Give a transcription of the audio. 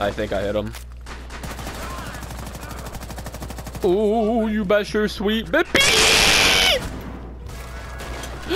I think I hit him. Oh, you bet you're sweet, baby!